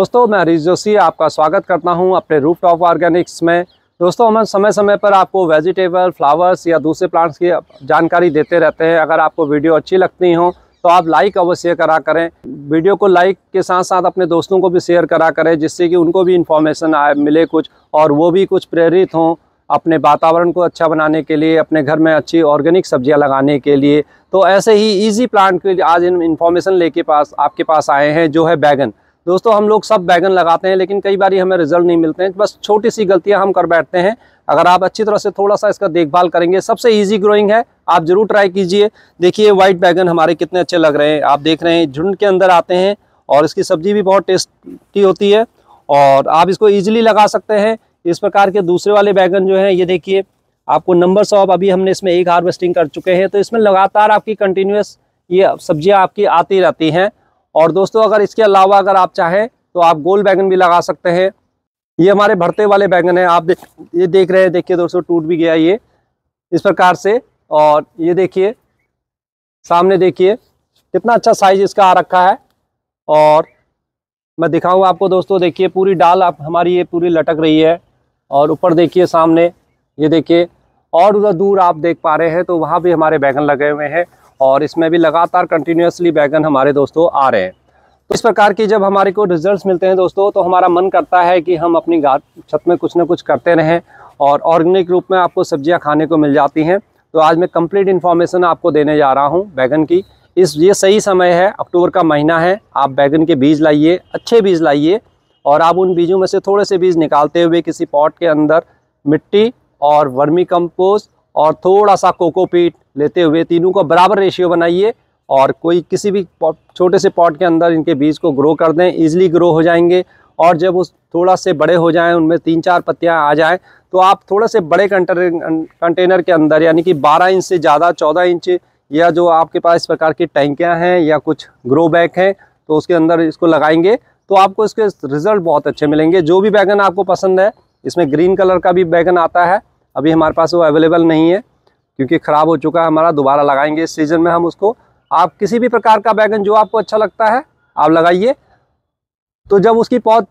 दोस्तों, मैं हरीश जोशी आपका स्वागत करता हूँ अपने रूप टॉप ऑर्गेनिक्स में। दोस्तों, हम समय समय पर आपको वेजिटेबल फ्लावर्स या दूसरे प्लांट्स की जानकारी देते रहते हैं। अगर आपको वीडियो अच्छी लगती हो तो आप लाइक अवश्य करा करें। वीडियो को लाइक के साथ साथ अपने दोस्तों को भी शेयर करा करें, जिससे कि उनको भी इन्फॉर्मेशन मिले कुछ, और वो भी कुछ प्रेरित हों अपने वातावरण को अच्छा बनाने के लिए, अपने घर में अच्छी ऑर्गेनिक सब्ज़ियाँ लगाने के लिए। तो ऐसे ही इजी प्लांट के आज इन्फॉर्मेशन लेके पास, आपके पास आए हैं, जो है बैगन। दोस्तों, हम लोग सब बैगन लगाते हैं, लेकिन कई बार हमें रिज़ल्ट नहीं मिलते हैं। बस छोटी सी गलतियाँ हम कर बैठते हैं। अगर आप अच्छी तरह से थोड़ा सा इसका देखभाल करेंगे, सबसे इजी ग्रोइंग है, आप ज़रूर ट्राई कीजिए। देखिए व्हाइट बैगन हमारे कितने अच्छे लग रहे हैं। आप देख रहे हैं, झुंड के अंदर आते हैं और इसकी सब्ज़ी भी बहुत टेस्टी होती है और आप इसको ईजिली लगा सकते हैं। इस प्रकार के दूसरे वाले बैगन जो हैं, ये देखिए, आपको नंबर ऑफ़ अभी हमने इसमें एक हार्वेस्टिंग कर चुके हैं तो इसमें लगातार आपकी कंटिन्यूस ये सब्ज़ियाँ आपकी आती रहती हैं। और दोस्तों, अगर इसके अलावा अगर आप चाहें तो आप गोल बैगन भी लगा सकते हैं। ये हमारे भरते वाले बैगन हैं। आप देख, ये देख रहे हैं, देखिए दोस्तों, टूट भी गया ये, इस प्रकार से। और ये देखिए, सामने देखिए, कितना अच्छा साइज़ इसका आ रखा है। और मैं दिखाऊँ आपको दोस्तों, देखिए, पूरी डाल आप, हमारी ये पूरी लटक रही है। और ऊपर देखिए, सामने, ये देखिए, और उधर दूर आप देख पा रहे हैं तो वहाँ भी हमारे बैगन लगे हुए हैं। और इसमें भी लगातार कंटिन्यूसली बैगन हमारे दोस्तों आ रहे हैं। तो इस प्रकार की जब हमारे को रिजल्ट्स मिलते हैं दोस्तों तो हमारा मन करता है कि हम अपनी छत में कुछ ना कुछ करते रहें और ऑर्गेनिक रूप में आपको सब्ज़ियाँ खाने को मिल जाती हैं। तो आज मैं कंप्लीट इन्फॉर्मेशन आपको देने जा रहा हूँ बैगन की। इस ये सही समय है, अक्टूबर का महीना है, आप बैगन के बीज लाइए, अच्छे बीज लाइए और आप उन बीजों में से थोड़े से बीज निकालते हुए किसी पॉट के अंदर मिट्टी और वर्मी कंपोस्ट और थोड़ा सा कोकोपीट लेते हुए तीनों को बराबर रेशियो बनाइए और कोई किसी भी छोटे से पॉट के अंदर इनके बीज को ग्रो कर दें ईजिली ग्रो हो जाएँगे। और जब उस थोड़ा से बड़े हो जाएँ, उनमें तीन चार पत्तियाँ आ जाएँ तो आप थोड़े से बड़े कंटेनर के अंदर, यानी कि 12 इंच से ज़्यादा 14 इंच, या जो आपके पास इस प्रकार की टैंकियाँ हैं, या कुछ ग्रो बैग हैं तो उसके अंदर इसको लगाएँगे तो आपको इसके रिज़ल्ट बहुत अच्छे मिलेंगे। जो भी बैगन आपको पसंद है, इसमें ग्रीन कलर का भी बैगन आता है अभी हमारे पास वो अवेलेबल नहीं है, क्योंकि ख़राब हो चुका है, हमारा दोबारा लगाएँगे इस सीज़न में हम उसको। आप किसी भी प्रकार का बैगन जो आपको अच्छा लगता है, आप लगाइए। तो जब उसकी पौध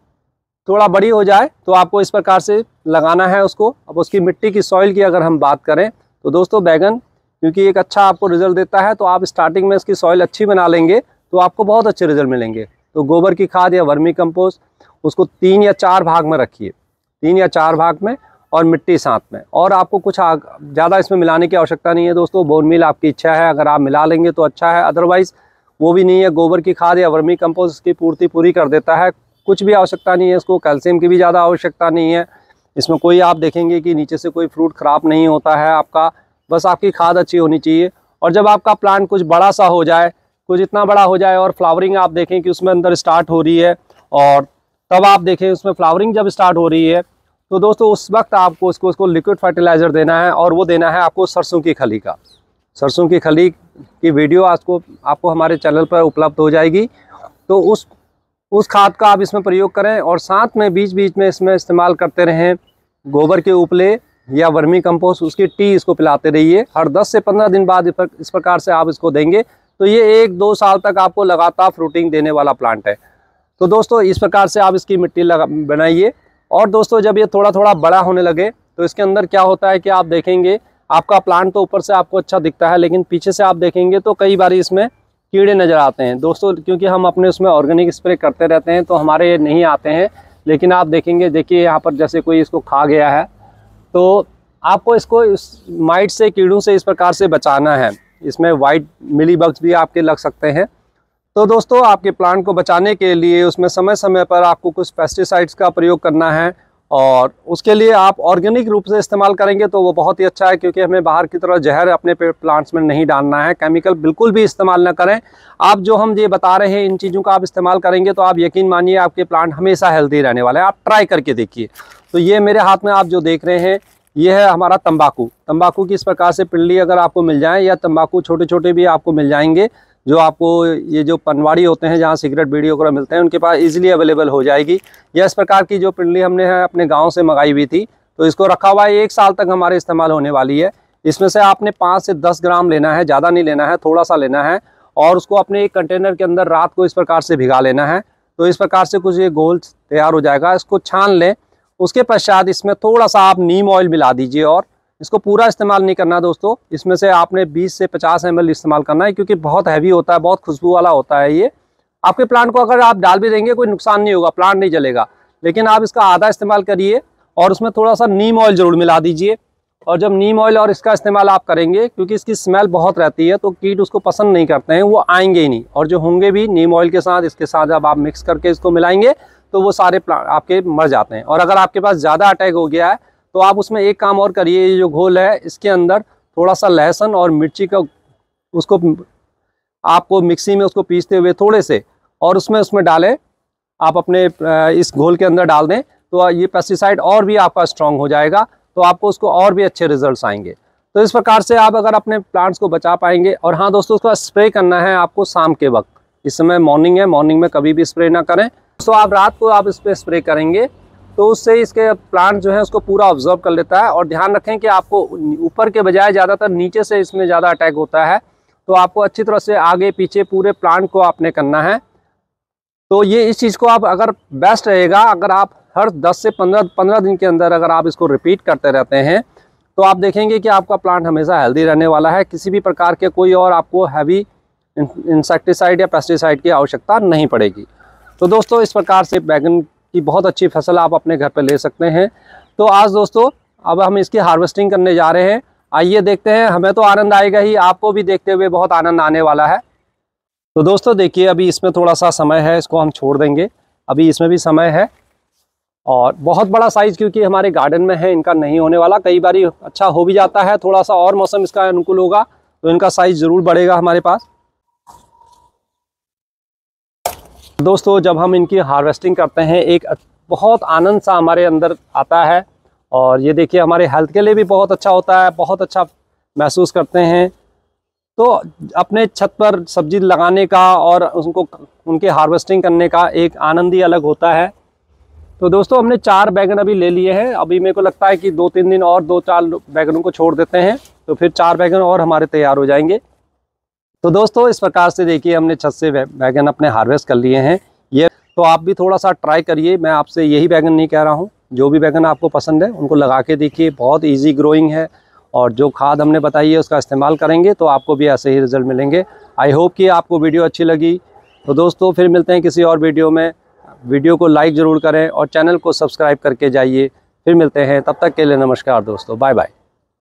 थोड़ा बड़ी हो जाए तो आपको इस प्रकार से लगाना है उसको। अब उसकी मिट्टी की सॉइल की अगर हम बात करें तो दोस्तों बैगन, क्योंकि एक अच्छा आपको रिज़ल्ट देता है तो आप स्टार्टिंग में इसकी सॉइल अच्छी बना लेंगे तो आपको बहुत अच्छे रिज़ल्ट मिलेंगे। तो गोबर की खाद या वर्मी कंपोस्ट उसको तीन या चार भाग में रखिए। तीन या चार भाग में और मिट्टी साथ में। और आपको कुछ ज़्यादा इसमें मिलाने की आवश्यकता नहीं है दोस्तों। बोन मिल आपकी इच्छा है, अगर आप मिला लेंगे तो अच्छा है। अदरवाइज़ वो भी नहीं है, गोबर की खाद या वर्मी कंपोस्ट की पूर्ति पूरी कर देता है। कुछ भी आवश्यकता नहीं है इसको कैल्शियम की भी ज़्यादा आवश्यकता नहीं है। इसमें कोई, आप देखेंगे कि नीचे से कोई फ्रूट ख़राब नहीं होता है आपका। बस आपकी खाद अच्छी होनी चाहिए। और जब आपका प्लांट कुछ बड़ा सा हो जाए, कुछ इतना बड़ा हो जाए और फ्लावरिंग आप देखें कि उसमें अंदर स्टार्ट हो रही है, और तब आप देखें उसमें फ्लावरिंग जब स्टार्ट हो रही है तो दोस्तों, उस वक्त आपको उसको उसको लिक्विड फर्टिलाइज़र देना है और वो देना है आपको सरसों की खली का। सरसों की खली की वीडियो आपको आपको हमारे चैनल पर उपलब्ध हो जाएगी। तो उस उस खाद का आप इसमें प्रयोग करें और साथ में बीच बीच में इसमें इस्तेमाल करते रहें गोबर के उपले या वर्मी कंपोस्ट, उसकी टी इसको पिलाते रहिए। हर 10 से 15 दिन बाद इस प्रकार से आप इसको देंगे। तो ये एक दो साल तक आपको लगातार फ्रूटिंग देने वाला प्लांट है। तो दोस्तों, इस प्रकार से आप इसकी मिट्टी लगा, बनाइए। और दोस्तों, जब ये थोड़ा थोड़ा बड़ा होने लगे तो इसके अंदर क्या होता है कि आप देखेंगे, आपका प्लांट तो ऊपर से आपको अच्छा दिखता है, लेकिन पीछे से आप देखेंगे तो कई बार इसमें कीड़े नज़र आते हैं। दोस्तों, क्योंकि हम अपने उसमें ऑर्गेनिक स्प्रे करते रहते हैं तो हमारे ये नहीं आते हैं, लेकिन आप देखेंगे, देखिए यहाँ पर जैसे कोई इसको खा गया है तो आपको इसको इस माइट से, कीड़ों से इस प्रकार से बचाना है। इसमें वाइट मिली बग्स भी आपके लग सकते हैं। तो दोस्तों, आपके प्लांट को बचाने के लिए उसमें समय समय पर आपको कुछ पेस्टिसाइड्स का प्रयोग करना है और उसके लिए आप ऑर्गेनिक रूप से इस्तेमाल करेंगे तो वो बहुत ही अच्छा है क्योंकि हमें बाहर की तरह जहर अपने प्लांट्स में नहीं डालना है। केमिकल बिल्कुल भी इस्तेमाल ना करें। आप जो हम ये बता रहे हैं इन चीज़ों का आप इस्तेमाल करेंगे तो आप यकीन मानिए आपके प्लांट हमेशा हेल्दी रहने वाले हैं। आप ट्राई करके देखिए। तो ये मेरे हाथ में आप जो देख रहे हैं, ये है हमारा तंबाकू। तंबाकू की इस प्रकार से पिल्ली अगर आपको मिल जाए या तंबाकू छोटे छोटे भी आपको मिल जाएँगे जो आपको ये जो पनवाड़ी होते हैं, जहाँ सिगरेट, बीड़ी वगैरह मिलते हैं, उनके पास इजीली अवेलेबल हो जाएगी। या इस प्रकार की जो पिंडली हमने अपने गाँव से मंगाई हुई थी तो इसको रखा हुआ है, एक साल तक हमारे इस्तेमाल होने वाली है। इसमें से आपने पाँच से दस ग्राम लेना है, ज़्यादा नहीं लेना है थोड़ा सा लेना है, और उसको अपने एक कंटेनर के अंदर रात को इस प्रकार से भिगा लेना है। तो इस प्रकार से कुछ ये गोल तैयार हो जाएगा, इसको छान लें। उसके पश्चात इसमें थोड़ा सा आप नीम ऑयल मिला दीजिए और इसको पूरा इस्तेमाल नहीं करना दोस्तों। इसमें से आपने 20 से 50 एम इस्तेमाल करना है, क्योंकि बहुत हैवी होता है, बहुत खुशबू वाला होता है ये। आपके प्लांट को अगर आप डाल भी देंगे, कोई नुकसान नहीं होगा प्लांट नहीं जलेगा। लेकिन आप इसका आधा इस्तेमाल करिए और उसमें थोड़ा सा नीम ऑयल ज़रूर मिला दीजिए। और जब नीम ऑयल और इसका इस्तेमाल आप करेंगे, क्योंकि इसकी स्मेल बहुत रहती है तो कीट उसको पसंद नहीं करते हैं, वो आएँगे ही नहीं। और जो होंगे भी नीम ऑयल के साथ, इसके साथ जब आप मिक्स करके इसको मिलाएँगे तो वो सारे प्लांट आपके मर जाते हैं। और अगर आपके पास ज़्यादा अटैक हो गया है तो आप उसमें एक काम और करिए, ये जो घोल है, इसके अंदर थोड़ा सा लहसुन और मिर्ची का उसको आपको मिक्सी में उसको पीसते हुए थोड़े से और उसमें उसमें डालें। आप अपने इस घोल के अंदर डाल दें तो ये पेस्टिसाइड और भी आपका स्ट्रांग हो जाएगा तो आपको उसको और भी अच्छे रिजल्ट्स आएँगे। तो इस प्रकार से आप अगर अपने प्लांट्स को बचा पाएँगे और हाँ दोस्तों, उसका स्प्रे करना है आपको शाम के वक्त। इस समय मॉर्निंग है मॉर्निंग में कभी भी स्प्रे ना करें। तो आप रात को आप इस पर स्प्रे करेंगे तो उससे इसके प्लांट जो है उसको पूरा ऑब्ज़र्व कर लेता है और ध्यान रखें कि आपको ऊपर के बजाय ज़्यादातर नीचे से इसमें ज़्यादा अटैक होता है। तो आपको अच्छी तरह से आगे पीछे पूरे प्लांट को आपने करना है। तो ये इस चीज़ को आप अगर बेस्ट रहेगा, अगर आप हर 10 से 15 15 दिन के अंदर अगर आप इसको रिपीट करते रहते हैं तो आप देखेंगे कि आपका प्लांट हमेशा हेल्दी रहने वाला है। किसी भी प्रकार के कोई और आपको हैवी इंसेक्टिसाइड या पेस्टिसाइड की आवश्यकता नहीं पड़ेगी। तो दोस्तों, इस प्रकार से बैगन की बहुत अच्छी फ़सल आप अपने घर पर ले सकते हैं। तो आज दोस्तों, अब हम इसकी हार्वेस्टिंग करने जा रहे हैं। आइए देखते हैं, हमें तो आनंद आएगा ही, आपको भी देखते हुए बहुत आनंद आने वाला है। तो दोस्तों, देखिए, अभी इसमें थोड़ा सा समय है, इसको हम छोड़ देंगे। अभी इसमें भी समय है। और बहुत बड़ा साइज़ क्योंकि हमारे गार्डन में है, इनका नहीं होने वाला। कई बार अच्छा हो भी जाता है थोड़ा सा और मौसम इसका अनुकूल होगा तो इनका साइज़ ज़रूर बढ़ेगा हमारे पास। दोस्तों, जब हम इनकी हार्वेस्टिंग करते हैं, एक बहुत आनंद सा हमारे अंदर आता है। और ये देखिए, हमारे हेल्थ के लिए भी बहुत अच्छा होता है, बहुत अच्छा महसूस करते हैं। तो अपने छत पर सब्ज़ी लगाने का और उनको, उनके हार्वेस्टिंग करने का एक आनंद ही अलग होता है। तो दोस्तों, हमने चार बैगन अभी ले लिए हैं। अभी मेरे को लगता है कि दो तीन दिन और दो चार बैगनों को छोड़ देते हैं। तो फिर चार बैगन और हमारे तैयार हो जाएँगे। तो दोस्तों, इस प्रकार से देखिए हमने छत से बैगन अपने हार्वेस्ट कर लिए हैं। ये तो आप भी थोड़ा सा ट्राई करिए। मैं आपसे यही बैगन नहीं कह रहा हूँ। जो भी बैगन आपको पसंद है, उनको लगा के देखिए। बहुत ईजी ग्रोइंग है और जो खाद हमने बताई है, उसका इस्तेमाल करेंगे तो आपको भी ऐसे ही रिज़ल्ट मिलेंगे। आई होप कि आपको वीडियो अच्छी लगी। तो दोस्तों, फिर मिलते हैं किसी और वीडियो में। वीडियो को लाइक ज़रूर करें और चैनल को सब्सक्राइब करके जाइए। फिर मिलते हैं। तब तक के लिए नमस्कार दोस्तों। Bye bye